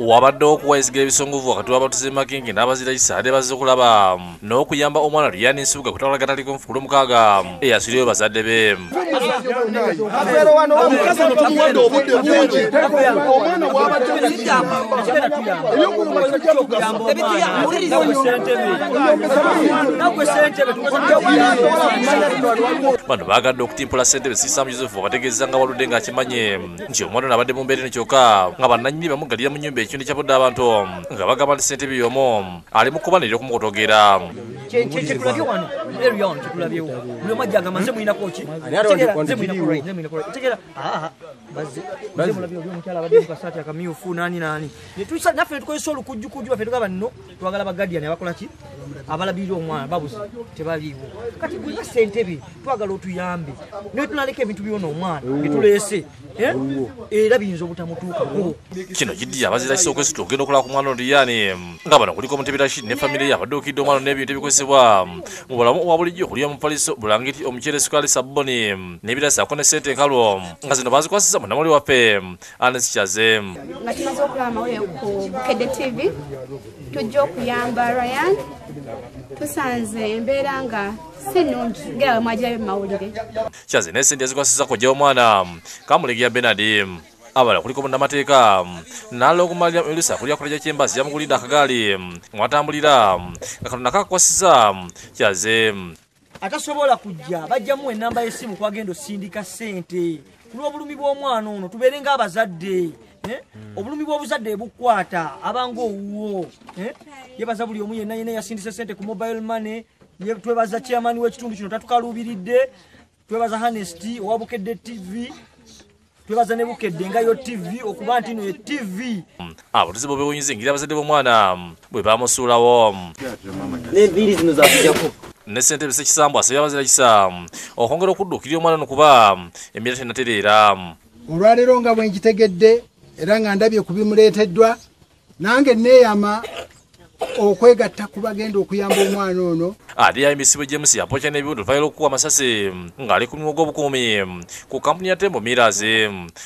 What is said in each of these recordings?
wabadde okuwayiziga ebisongovu wakati w'abatuze makingi n'abazirayisa ate bazze okulaba n'okuyamba omwana lyan ensibuga kutawala gataliko nfu kulomukaaga eyasuliyo bazadde be bano baagadde okutimpula ssentebe sisamu joseph wabategeeza nga waludde ng'akimanye nti omwana ono abadde mu mbeera kyokka nga bannannyini bamugalira mu nnyumba ekindi kyabudde abantu nga bagamba nti ssentebe y'omu ali mu kubanirira okumukotogera kyetulabye wano? Area wano kyetulabyewo buli omu ajjanga nze mulinako ki tegera omukyala abadde mu kasaati akamyufu nani nani netusa naffe netukozesa olukujjukujju baffe tugamba nno twagala bagadiani abakola ki? Abalabirira omwana babuze tebaliiwo. Kati gwiga ssentebe twagala otuyambe. Naye tunaleka ebintu byona omwana byetuleese eh? era biyinza obutamutuukako kino kiddiya abazira kisa okwesita okugenda okulaba ku mwana ono liyani nga bano kuliko omutebe rashid ne famire ye abadde okidde omwana n'ebintu ebikozesebwa mu bulamu obwa bulijjo okulya omupaliso bulangiti omuceere sukaali sabboni n'ebirasaako ne sente enkalu nga zino bazikwasiza munamuli waffe anes kyaze nga tumaze okulaba amawulire ku bukedde tv tujja okuyamba ryan tusanze embeera nga si nnungi ngera bwemwagirayo mu mawulire kyaze n'esente ezikwasiza kojja omwana kamulegeya benadi abala kuliko munnamateeka nala okumalira elusa kulya kulya kyembazi yamugulidde akagaali mwatambulira nga katonda kakwasiza kyaze atasobola kujja bajjamu enamba y'essimu kwagenda osindika ssente kulw'obulumi bw'omwana ono tubeere ng'abazadde eh? obulumi bw'obuzadde bukwata abanga owuwo eh? yebaza buli omu yenna yenna yasindise ssente ku mobile money twebaza chairman w'ekitundu kino tatukaluubiridde twebaza hanesti owa bukedde tv twebaza ne bukedde nga yo tv okuba nti no ye tv abutuzi bobewunyiza engeri abazadde b'omwana bwe bamusuulawo n'enviiri zino zakujjako ne ssente bise kisambu asabye abazira kisa okwongera okudduukirira omwana ono kuba embeera tenatereera olwaleero nga bwe nkitegedde era nga ndabye ku bimuleeteddwa nange neeyama okwegatta ku bagenda okuyamba omwana ono. Ate yayimbisibwa james yapokya n'ebiwundu luvannyuma lw'okukuwa amasasi ng'ali ku mulimu gw'obukuumi ku kampuni ya tembo miras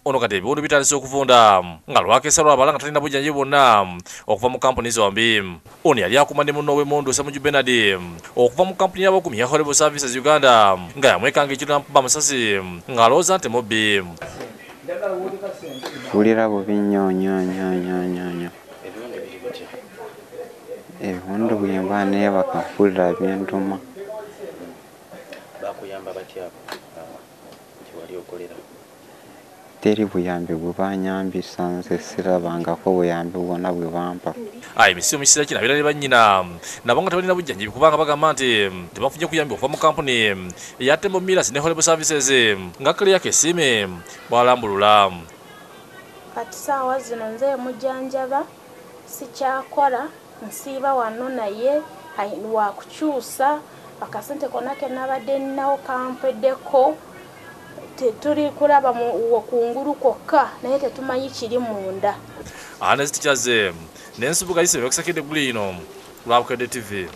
ono kati ebiwundu bitandise okuvunda nga lwakeesa lwabala nga talina bujjanjabi bwonna okuva mu kampuni zombi ono yali akuma ne munno w'emundu samuju benard okuva mu kampuni y'abakuumi ya horrible services uganda nga yamwekanga ekiro namukuba amasasi ng'alowooza nti mubbi mpulira bubi nnyo nnyo nnyo nnyo nnyo nnyo ebiwundu bwe mba neebaka mpulira byentuma bakuyamba batyabo kiwali okolera? Teri buyambi bwe banyambisa nze sirabangako buyambi bwonna bwe bampa. Ayimisiyo mu kiseera kino abeera ne bannyina nabo nga tebalina bujjanjabi kubanga bagamba nti tebafunye kuyambi okuva mu kampuni eya tembo miras ne horrible services nga kaliyako esiime bwalambulula kati saawa zino nze mujjanjaba sikyakola nsiiba wano naye wakukyusa akasente konna kenabadde ninawo kampeddeko. Tetuli kulaba kungulu kwokka naye tetumanyi kiri munda. Anesti kyaze nensibuga yise byokisakidde eggulu lino lwabukedde tv